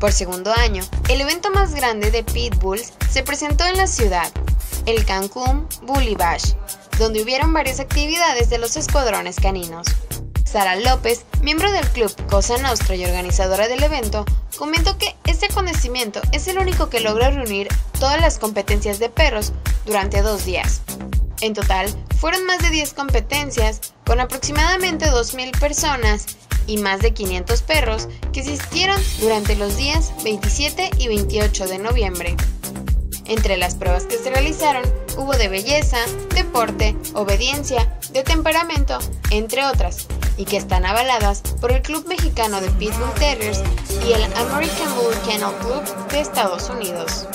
Por segundo año, el evento más grande de Pitbulls se presentó en la ciudad, el Cancún Bully Bash, donde hubieron varias actividades de los escuadrones caninos. Sara López, miembro del club Cosa Nostra y organizadora del evento, comentó que este acontecimiento es el único que logra reunir todas las competencias de perros durante dos días. En total, fueron más de 10 competencias, con aproximadamente 2.000 personas y más de 500 perros que asistieron durante los días 27 y 28 de noviembre. Entre las pruebas que se realizaron hubo de belleza, deporte, obediencia, de temperamento, entre otras, y que están avaladas por el Club Mexicano de Pitbull Terriers y el American Bull Kennel Club de Estados Unidos.